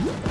you